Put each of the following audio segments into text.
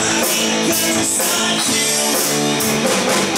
I can't start you.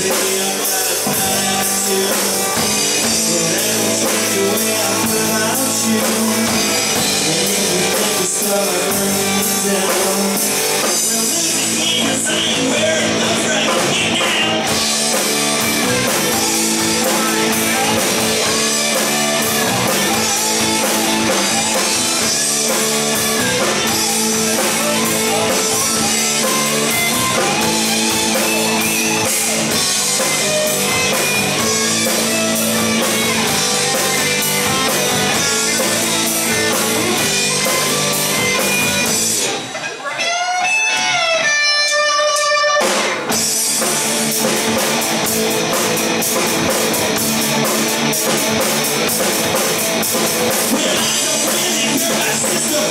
Yeah. We're not really friend, you're my sister,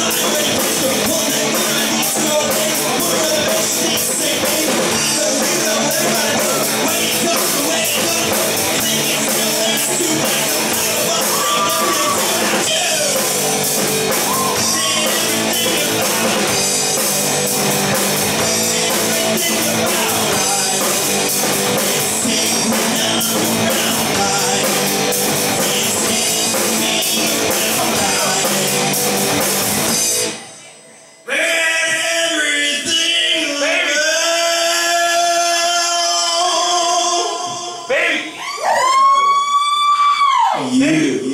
I'm you.